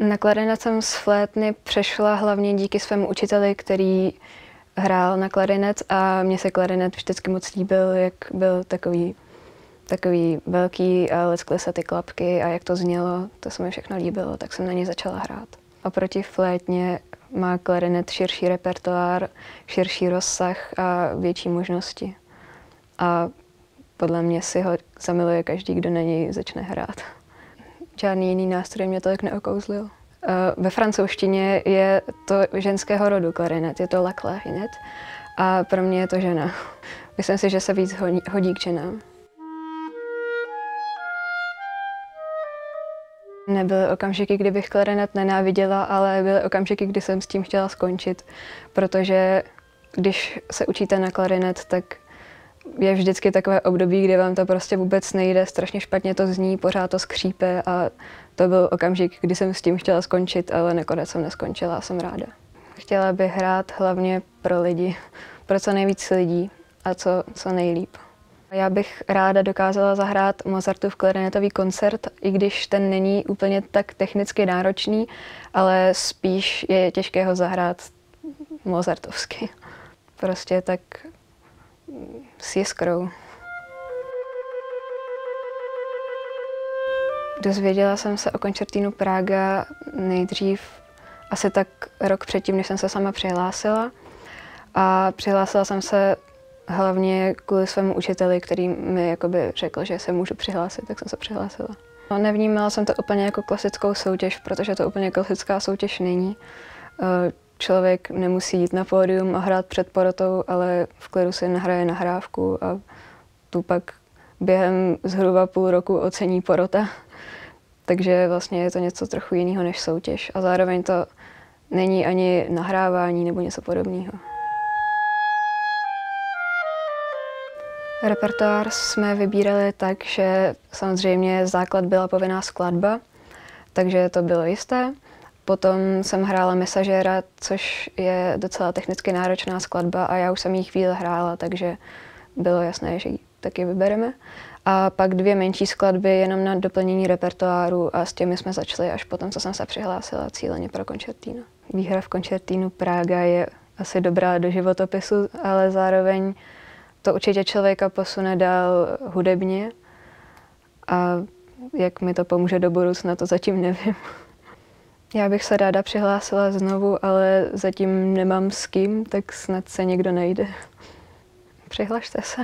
Na klarinet jsem z flétny přešla hlavně díky svému učiteli, který hrál na klarinet a mně se klarinet vždycky moc líbil, jak byl takový, takový velký a leskly se ty klapky a jak to znělo, to se mi všechno líbilo, tak jsem na něj začala hrát. Oproti flétně má klarinet širší repertoár, širší rozsah a větší možnosti. A podle mě si ho zamiluje každý, kdo na něj začne hrát. Žádný jiný nástroj mě to tak neokouzlil. Eh, ve francouzštině je to ženského rodu klarinet, je to la clarinet a pro mě je to žena. Myslím si, že se víc hodí, hodí k ženám. Nebyly okamžiky, kdy bych klarinet nenáviděla, ale byly okamžiky, kdy jsem s tím chtěla skončit, protože když se učíte na klarinet, tak je vždycky takové období, kdy vám to prostě vůbec nejde, strašně špatně to zní, pořád to skřípe a to byl okamžik, kdy jsem s tím chtěla skončit, ale nakonec jsem neskončila a jsem ráda. Chtěla bych hrát hlavně pro lidi, pro co nejvíc lidí a co, co nejlíp. Já bych ráda dokázala zahrát Mozartův klarinetový koncert, i když ten není úplně tak technicky náročný, ale spíš je těžké ho zahrát mozartovsky. Prostě tak s jiskrou. Dozvěděla jsem se o koncertínu Praga nejdřív asi tak rok předtím, než jsem se sama přihlásila. A přihlásila jsem se hlavně kvůli svému učiteli, který mi jakoby řekl, že se můžu přihlásit, tak jsem se přihlásila. No, nevnímala jsem to úplně jako klasickou soutěž, protože to úplně klasická soutěž není. Člověk nemusí jít na pódium a hrát před porotou, ale v klidu si nahraje nahrávku a tu pak během zhruba půl roku ocení porota. Takže vlastně je to něco trochu jiného než soutěž. A zároveň to není ani nahrávání nebo něco podobného. Repertoár jsme vybírali tak, že samozřejmě základ byla povinná skladba, takže to bylo jisté. Potom jsem hrála Messažera, což je docela technicky náročná skladba a já už jsem ji chvíli hrála, takže bylo jasné, že ji taky vybereme. A pak dvě menší skladby jenom na doplnění repertoáru a s těmi jsme začali až potom, co jsem se přihlásila cíleně pro koncertínu. Výhra v koncertínu Praga je asi dobrá do životopisu, ale zároveň to určitě člověka posune dál hudebně a jak mi to pomůže do budoucna, to zatím nevím. Já bych se ráda přihlásila znovu, ale zatím nemám s kým, tak snad se někdo najde. Přihlašte se.